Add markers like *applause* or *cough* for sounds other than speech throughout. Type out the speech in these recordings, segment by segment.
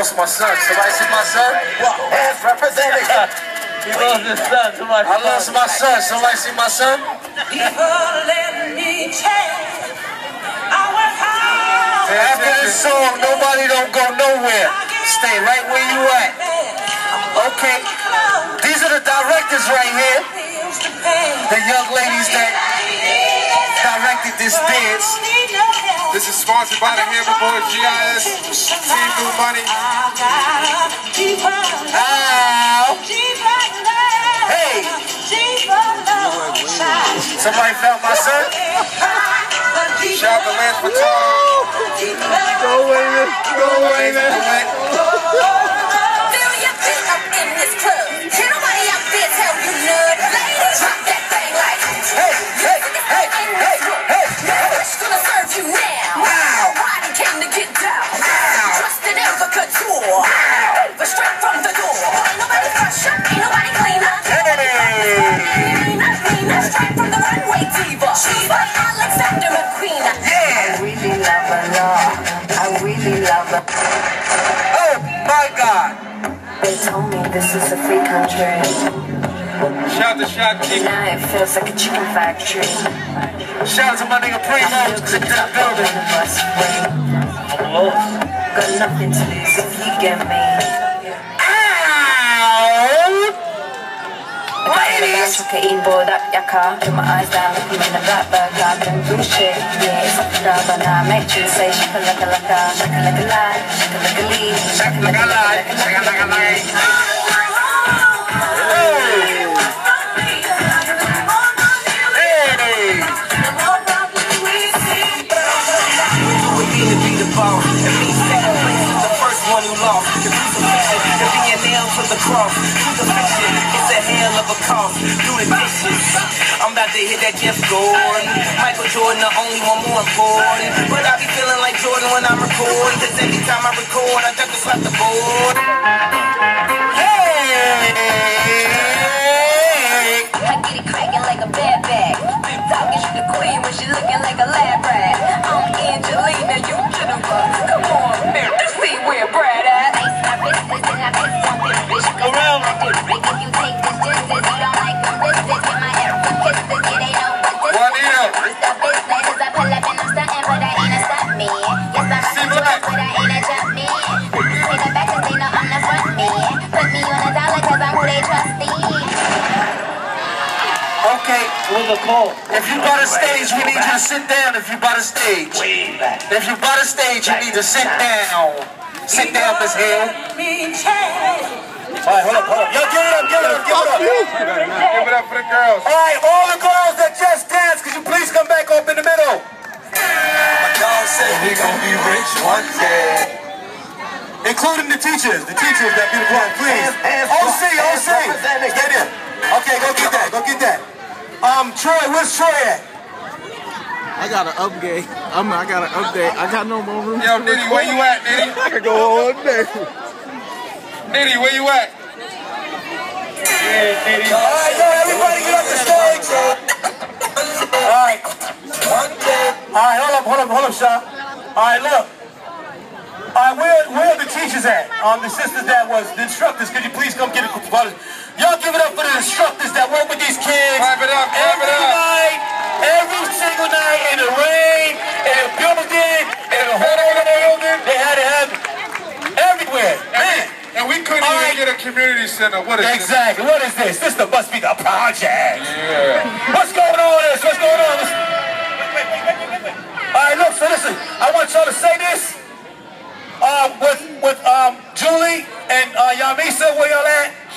lost my son. Somebody see my son? As representative. He lost his son. Somebody I lost my son. Somebody see my son? After this song, nobody don't go nowhere. Stay right where you at. Okay. These are the directors right here. The young ladies that directed this dance. This is sponsored by the Hammer Boys GIS, Team New Money. Ow. Hey. Somebody found my son? Shout out to Lance Patard. Go Wayman. Go. Hey, this is a free country. Shout out to Shot King. Now it feels like a chicken factory. Shout out to my nigga Primo building. Got nothing to lose if you get me. Ow. Ladies. Cocaine board up car. Put my eyes down, look in the black burger. I've been through shit. Yeah, it's up the but now I make you say shaka laka laka, shaka laka lie, shaka laka lee, shaka laka lie, shaka laka lie. Hell cost. I'm about to hit that Jeff Gordon. Michael Jordan, the only one more important. But I be feeling like Jordan when I'm recording. Cause every time I record, I just slap the board. Hey. I get it cracking like a bad bag. Talking to the queen when she looking like a lab the call? If you by a stage, we need you to sit down. If you by a stage. If you by a stage, you need to sit down. Sit down, Miss Hill. All right, hold up, hold up. Yo, give it up, give it up, give it up. Give it up for the girls. All right, all the girls that just danced, could you please come back up in the middle? My dog said we gon' be rich one day. Including the teachers, the teachers that be the one, please. OC, OC. Stay there. Okay, go get that, go get that. Um, Troy, where's Troy at? I got an update. I'm, I got an update. I got no more room. Yo, Nitty, where you at, Nitty? *laughs* I could go all day. Nitty, where you at? All right, yo, everybody get up the stage. All right. All right, hold up, hold up, hold up, Sean. All right, look. All right, where, where are the teachers at? Um, the sisters that was, the instructors, could you please come get a Y'all give it up for the instructors that work with these kids. Clap it up, clap every it up. night, every single night, in the rain, in the building, in the whole building. They had to have everywhere. Man. And we couldn't All even right. get a community center. What is this? Exactly. What is this? This must be the project. Yeah. What's going on with this? What's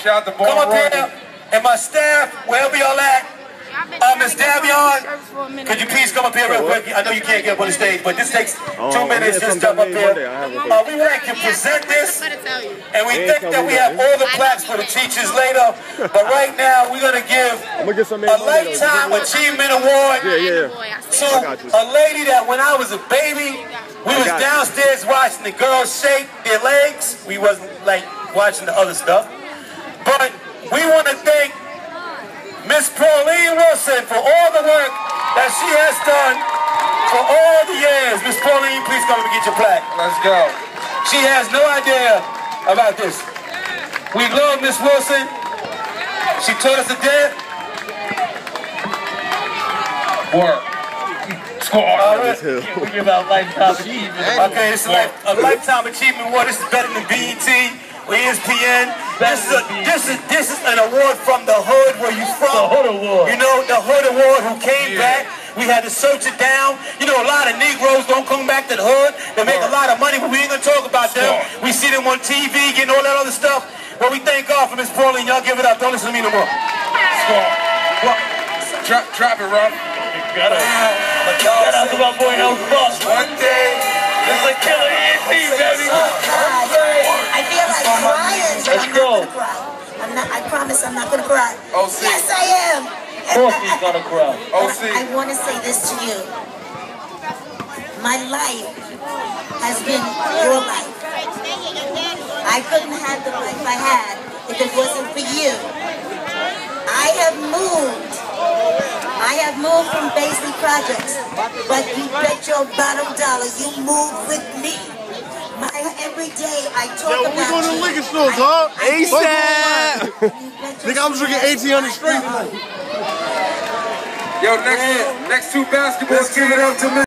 Shout out to Born Come up Royalty. here. And my staff, wherever y'all at. Uh, Miss Davion, could you please come up here real quick? I know you can't get up on the stage, but this takes two minutes. yeah, Just jump up here. I have a- Uh, we would like to present this. And we think that we have all the plaques for the teachers later. But right now, we're going to give I'm gonna get some a Lifetime Achievement Award Yeah, yeah. to I got you. a lady that when I was a baby, we was downstairs watching the girls shake their legs. We wasn't like watching the other stuff. But we want to thank Miss Pauline Wilson for all the work that she has done for all the years. Miss Pauline, please come and get your plaque. Let's go. She has no idea about this. We love Miss Wilson. She taught us to dance. Work. Score. All right. We give out lifetime achievement. Okay, this is like a lifetime achievement award. This is better than BET or ESPN. This is, a, this is this is an award from the hood where you from. The Hood Award. You know, the hood award who came back. We had to search it down. You know, a lot of Negroes don't come back to the hood. They make a lot of money, but we ain't gonna talk about them. We see them on TV getting all that other stuff. But we thank God for Miss Pauline. Y'all give it up. Don't listen to me no more. Score. Drop, drop it, Rob. Gotta, shout out to my boy El Boss. One day. This is a killer ENT, baby. I feel like crying, but Let's I'm go. not gonna cry. I'm not. I promise I'm not gonna cry. OC. Yes, I am. Of course he's gonna cry. OC. I want to say this to you. My life has been your life. I couldn't have the life I had if it wasn't for you. I have moved. I have moved from Baisley Projects, but you bet your bottom dollar you move with me. My every day I talk Yo, when we going to the liquor stores, I- huh? I think ASAP. you *laughs* bet your Nigga, I'm drinking 1800 straight. Yo, next, next two basketballs, Let's give it up to Miss